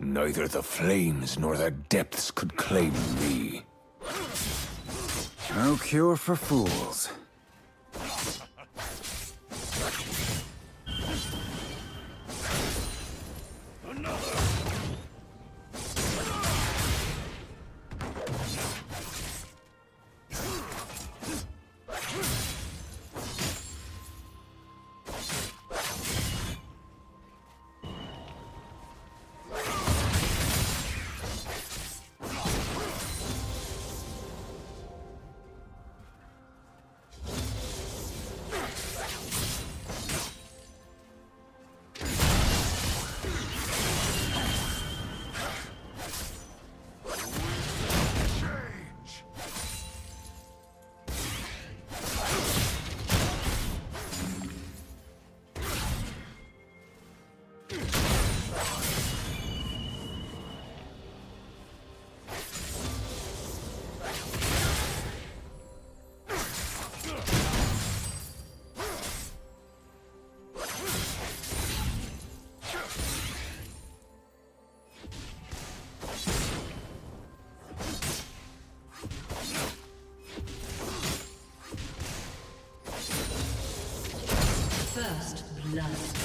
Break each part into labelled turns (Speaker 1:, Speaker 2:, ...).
Speaker 1: Neither the flames nor the depths could claim me.
Speaker 2: No cure for fools.
Speaker 3: First blood.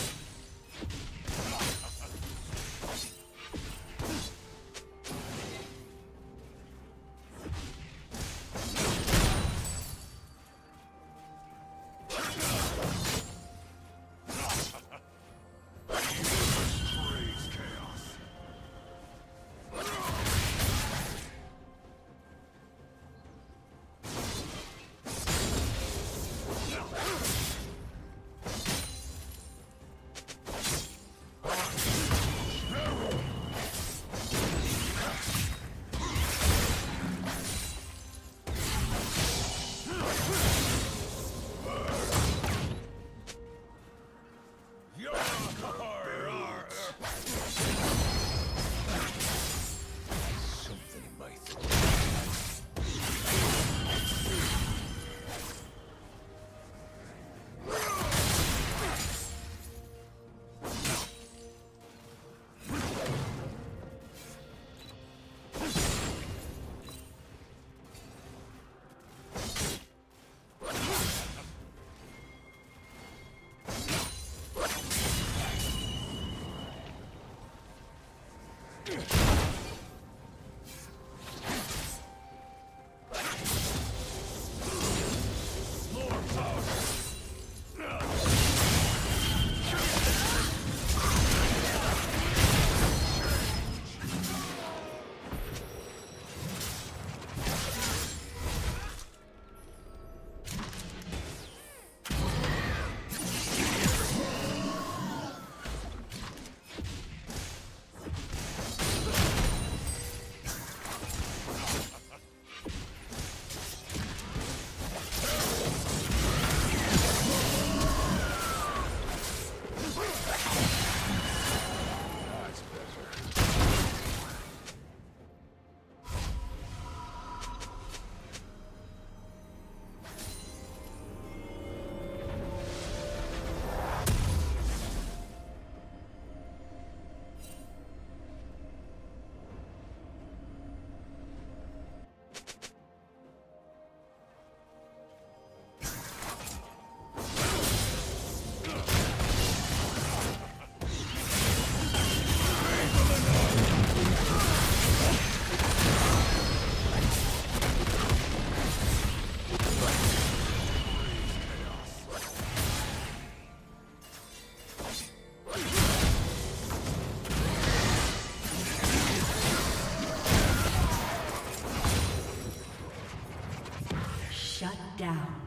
Speaker 3: down.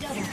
Speaker 3: Double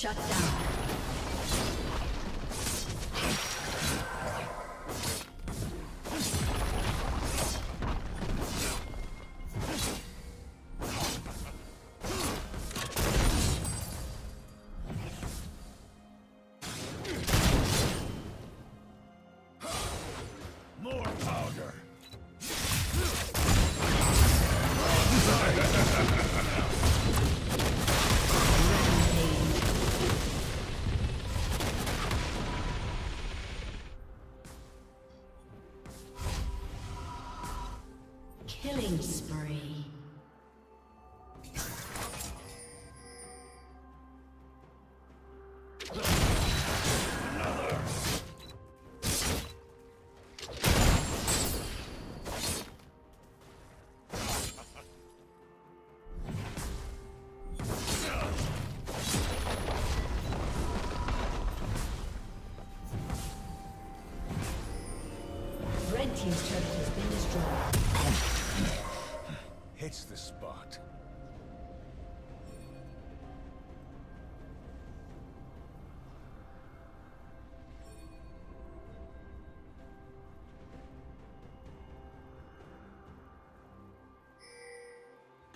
Speaker 3: Shut down. Killing spree.
Speaker 1: team's turret.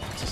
Speaker 3: Kill. Shut